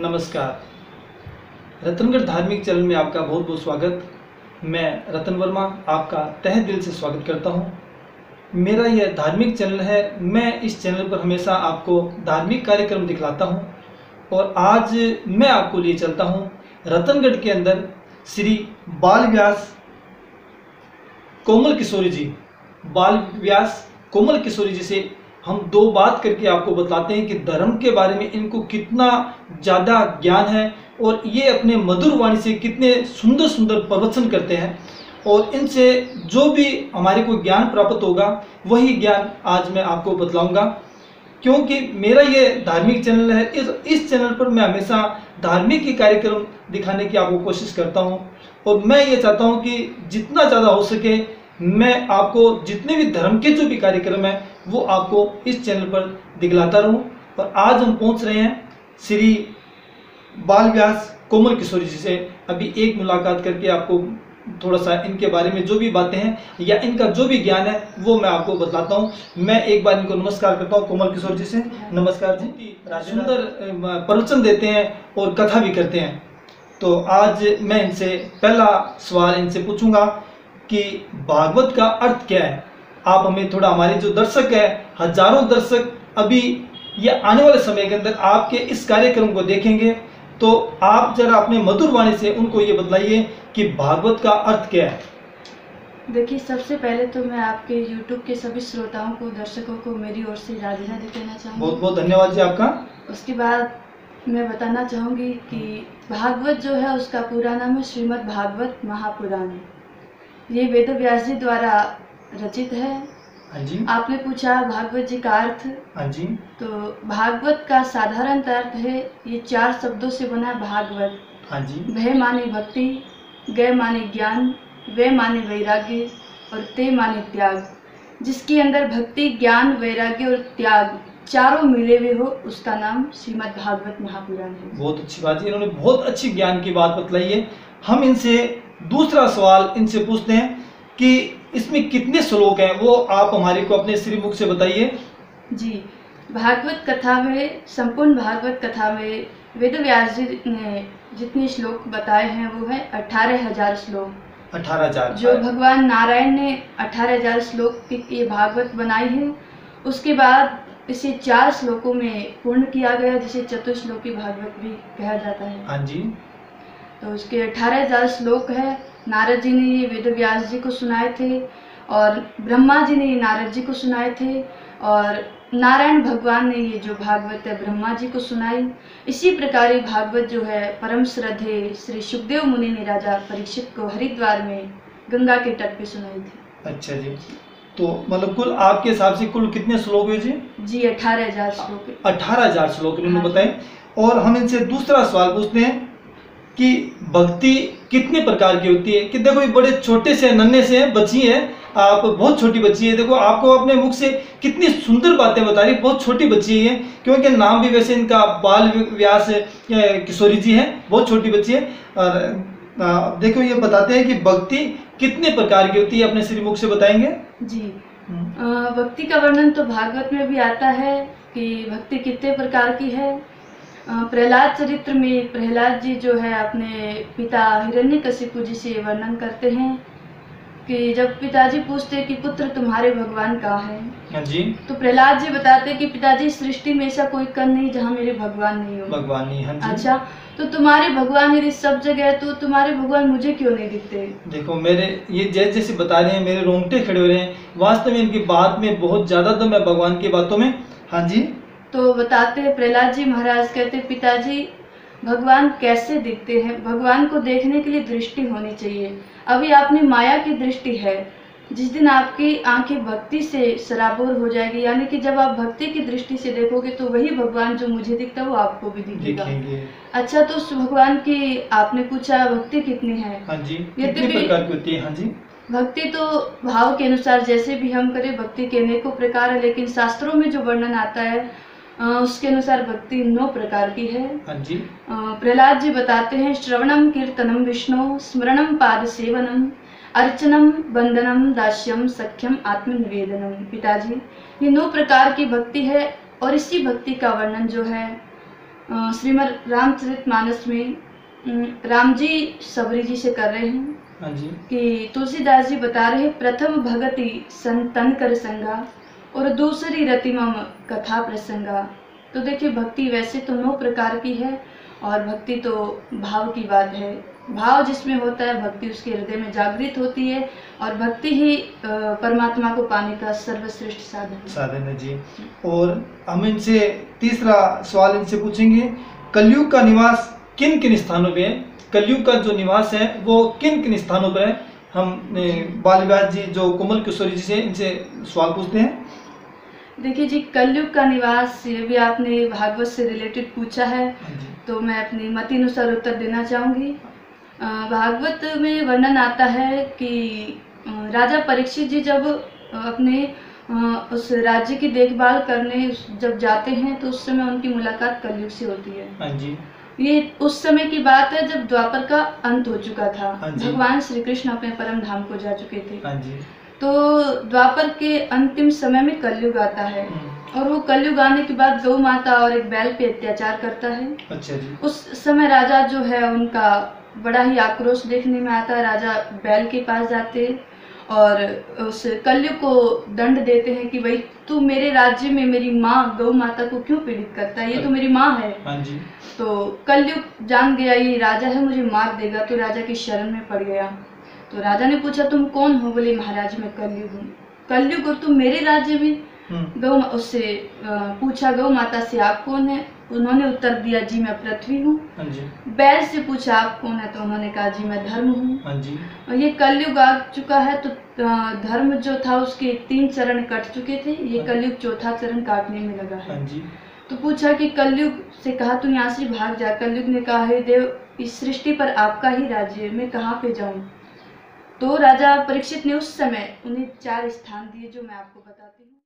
नमस्कार। रतनगढ़ धार्मिक चैनल में आपका बहुत बहुत स्वागत। मैं रतन वर्मा, आपका तह दिल से स्वागत करता हूँ। मेरा यह धार्मिक चैनल है, मैं इस चैनल पर हमेशा आपको धार्मिक कार्यक्रम दिखलाता हूँ। और आज मैं आपको लिए चलता हूँ रतनगढ़ के अंदर श्री बाल व्यास कोमल किशोरी जी। बाल व्यास कोमल किशोरी जी से हम दो बात करके आपको बताते हैं कि धर्म के बारे में इनको कितना ज़्यादा ज्ञान है और ये अपने मधुर वाणी से कितने सुंदर सुंदर प्रवचन करते हैं। और इनसे जो भी हमारे को ज्ञान प्राप्त होगा, वही ज्ञान आज मैं आपको बतलाऊँगा। क्योंकि मेरा ये धार्मिक चैनल है, इस इस चैनल पर मैं हमेशा धार्मिक ही कार्यक्रम दिखाने की आपको कोशिश करता हूँ। और मैं ये चाहता हूँ कि जितना ज़्यादा हो सके मैं आपको जितने भी धर्म के जो भी कार्यक्रम है वो आपको इस चैनल पर दिखलाता रहूँ। और आज हम पहुँच रहे हैं श्री बाल व्यास कोमल किशोरी जी से। अभी एक मुलाकात करके आपको थोड़ा सा इनके बारे में जो भी बातें हैं या इनका जो भी ज्ञान है वो मैं आपको बताता हूँ। मैं एक बार इनको नमस्कार करता हूँ कोमल किशोर जी से। नमस्कार जी। सुंदर प्रवचन देते हैं और कथा भी करते हैं। तो आज मैं इनसे पहला सवाल इनसे पूछूँगा। कि भागवत का अर्थ क्या है? आप हमें थोड़ा हमारे जो दर्शक है हज़ारों दर्शक अभी ये आने वाले समय के अंदर आपके इस कार्यक्रम को देखेंगे। तो आप जरा अपने मधुर वाणी से उनको ये बतलाइए कि भागवत का अर्थ क्या है। देखिए सबसे पहले तो मैं आपके YouTube के सभी श्रोताओं को दर्शकों को मेरी ओर से राधे राधे कहना चाहूँगी। बहुत बहुत धन्यवाद जी आपका। उसके बाद मैं बताना चाहूँगी कि भागवत जो है उसका पूरा नाम है श्रीमद् भागवत महापुराण। ये वेद व्यास जी द्वारा रचित है। हाँ जी। आपने पूछा भागवत जी का अर्थ। हाँ जी। तो भागवत का साधारण अर्थ है ये चार शब्दों से बना भागवत। हाँ जी। भय माने भक्ति गय माने ज्ञान वे माने वैराग्य और ते माने त्याग। जिसके अंदर भक्ति ज्ञान वैराग्य और त्याग चारों मिले हुए हो उसका नाम श्रीमद भागवत महापुराण है। बहुत अच्छी बात है। इन्होंने बहुत अच्छी ज्ञान की बात बतलाई है। हम इनसे दूसरा सवाल इनसे पूछते हैं कि इसमें कितने श्लोक हैं वो आप हमारे को अपने श्रीमुख से बताइए। जी भागवत कथा में संपूर्ण भागवत कथा में वेद व्यास जी ने जितने श्लोक बताए हैं वो है अठारह हज़ार श्लोक। अठारह हज़ार। जो भगवान नारायण ने अठारह हज़ार श्लोक की ये भागवत बनाई है उसके बाद इसे चार श्लोकों में पूर्ण किया गया जिसे चतुश्लोकी भागवत भी कहा जाता है। हाँ जी। तो उसके अठारह हज़ार श्लोक है। नारद जी ने ये वेद व्यास जी को सुनाए थे और ब्रह्मा जी ने ये नारद जी को सुनाए थे और नारायण भगवान ने ये जो भागवत है ब्रह्मा जी को सुनाई। इसी प्रकार ये भागवत जो है परम श्रद्धे श्री सुखदेव मुनि ने राजा परीक्षित को हरिद्वार में गंगा के तट पे सुनाई थी। अच्छा जी। तो मतलब कुल आपके हिसाब से कुल कितने श्लोक है जी? जी अठारह हज़ार श्लोक अठारह हज़ार श्लोक इन्होंने हाँ। बताए। और हम इनसे दूसरा सवाल पूछते हैं। कि भक्ति कितने प्रकार की होती है? कि देखो ये बड़े छोटे से नन्हे से हैं बच्ची है। आप बहुत छोटी बच्ची है। देखो आपको अपने मुख से कितनी सुंदर बातें बता रही बहुत छोटी बच्ची है। क्योंकि नाम भी वैसे इनका बाल व्यास किशोरी जी है। बहुत छोटी बच्ची है। और देखो ये बताते हैं कि भक्ति कितने प्रकार की होती है? अपने श्रीमुख से बताएँगे। जी। हम्म। भक्ति का वर्णन तो भागवत में भी आता है कि भक्ति कितने प्रकार की है। प्रहलाद चरित्र में प्रहलाद जी जो है अपने पिता हिरण्य हिरण्यकशिपु जी से वर्णन करते हैं कि जब पिताजी पूछते हैं कि पुत्र तुम्हारे भगवान कहाँ है हाँ जी। तो प्रहलाद जी बताते हैं कि पिताजी सृष्टि में ऐसा कोई कण नहीं जहाँ मेरे भगवान नहीं हो। भगवान नहीं हाँ जी। अच्छा तो तुम्हारे भगवान यदि सब जगह है तो तुम्हारे भगवान मुझे क्यों नहीं दिखते? देखो मेरे ये जैसे जैसे बता रहे हैं मेरे रोंगटे खड़े हो रहे हैं वास्तव में इनकी बात में बहुत ज़्यादा दम है भगवान की बातों में हाँ जी। तो बताते हैं प्रहलाद जी महाराज कहते पिताजी भगवान कैसे दिखते हैं? भगवान को देखने के लिए दृष्टि होनी चाहिए। अभी आपने माया की दृष्टि है। जिस दिन आपकी आँखें भक्ति से सराबोर हो जाएगी यानी कि जब आप भक्ति की दृष्टि से देखोगे तो वही भगवान जो मुझे दिखता है वो आपको भी दिखेगा। अच्छा तो उस भगवान की आपने पूछा भक्ति कितनी है? हाँ जी ये कितनी प्रकार की होती है? हाँ जी। भक्ति तो भाव के अनुसार जैसे भी हम करें भक्ति के अनेकों प्रकार है लेकिन शास्त्रों में जो वर्णन आता है उसके अनुसार भक्ति नौ प्रकार की है। हाँ जी। प्रहलाद जी बताते हैं श्रवणम कीर्तनम विष्णु स्मरणम पाद सेवनम अर्चनम बंदनम दास्यम सख्यम आत्मनिवेदनम। पिताजी ये नौ प्रकार की भक्ति है और इसी भक्ति का वर्णन जो है श्रीमद रामचरित मानस में राम जी सबरी जी से कर रहे हैं। हाँ जी। कि तुलसीदास जी बता रहे हैं, प्रथम भगति संतन कर संगा। और दूसरी रतिमम कथा प्रसंगा। तो देखिए, भक्ति वैसे तो नौ प्रकार की है और भक्ति तो भाव की बात है। भाव जिसमें होता है, भक्ति उसके हृदय में जागृत होती है और भक्ति ही परमात्मा को पाने का सर्वश्रेष्ठ साधन साधन है जी। और हम इनसे तीसरा सवाल इनसे पूछेंगे, कलयुग का निवास किन किन स्थानों पे है? कलयुग का जो निवास है, वो किन किन स्थानों पर है? हम बाल जी, जो कोमल किशोरी जी से इनसे सवाल पूछते हैं। देखिए जी कलयुग का निवास ये भी आपने भागवत से रिलेटेड पूछा है हाँ तो मैं अपनी मति अनुसार उत्तर देना चाहूँगी। भागवत में वर्णन आता है कि राजा परीक्षित जी जब अपने उस राज्य की देखभाल करने जब जाते हैं तो उस समय उनकी मुलाकात कलयुग से होती है। हाँ जी। ये उस समय की बात है जब द्वापर का अंत हो चुका था। हाँ भगवान श्री कृष्ण अपने परम धाम को जा चुके थे। जी। तो द्वापर के अंतिम समय में कलयुग आता है। हम्म, और वो कलयुग आने के बाद गौ माता और एक बैल पे अत्याचार करता है। अच्छा जी। उस समय राजा जो है उनका बड़ा ही आक्रोश देखने में आता है। राजा बैल के पास जाते और उस कलयुग को दंड देते हैं कि भाई तू मेरे राज्य में मेरी माँ गौ माता को क्यों पीड़ित करता है? ये तो मेरी माँ है। हाँ जी। तो कलयुग जान गया ये राजा है मुझे मार देगा तो राजा की शरण में पड़ गया। तो राजा ने पूछा तुम कौन हो? बोले महाराज मैं कलयुग हूँ। कलयुग और तुम मेरे राज्य में हम्म, गौ उससे पूछा गौ माता से आप कौन है? उन्होंने उत्तर दिया जी मैं पृथ्वी हूँ। हाँ बैल से पूछा आप कौन है? तो उन्होंने कहा जी मैं धर्म हूँ। हाँ और ये कलयुग आ चुका है तो धर्म जो था उसके तीन चरण कट चुके थे। ये कलयुग चौथा चरण काटने में लगा है। हाँ तो पूछा कि कलयुग से कहा तू यहाँ से भाग जा कलयुग ने कहा हे देव इस सृष्टि पर आपका ही राज्य है। मैं कहाँ पे जाऊँ? तो राजा परीक्षित ने उस समय उन्हें चार स्थान दिए जो मैं आपको बताती हूँ।